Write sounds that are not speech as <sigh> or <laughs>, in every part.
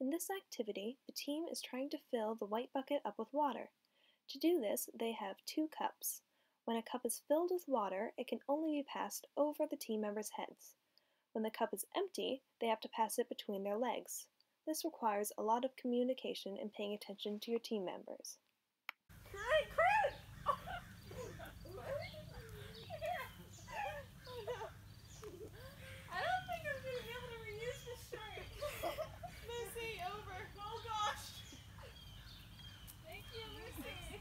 In this activity, the team is trying to fill the white bucket up with water. To do this, they have two cups. When a cup is filled with water, it can only be passed over the team members' heads. When the cup is empty, they have to pass it between their legs. This requires a lot of communication and paying attention to your team members. Great, great! I don't think I'm gonna be able to reuse this shirt. Lucy, over. Oh gosh. Thank you, Lucy.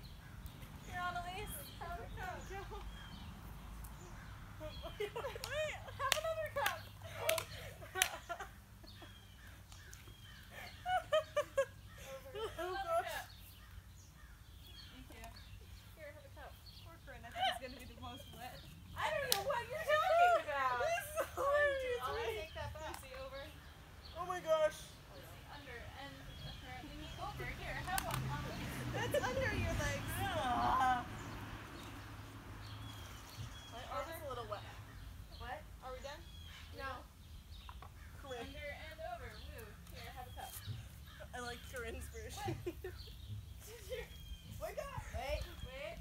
Here, Annalise. Have a cup. Wait, have another cup. Oh Another gosh. cup. Thank you. Here, have a cup. Poor Corinne, I think it's gonna be the most wet. I don't know what you're talking about. This is hilarious. I'll take that back. Lucy, over. Oh my gosh. Lucy, under. And apparently me over. Here, have one. Annalise. That's under your legs. Yeah. My arm is a little wet. What? Are we done? No. Corinne. Under and over. Woo. Here, have a cup. I like Corinne's version. Wake <laughs> up! Wait, wait.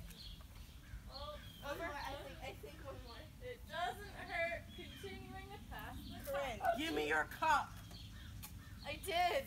Oh, over. I think, I think one more. It doesn't hurt continuing to pass the Corinne, cup. Give me your cup. I did.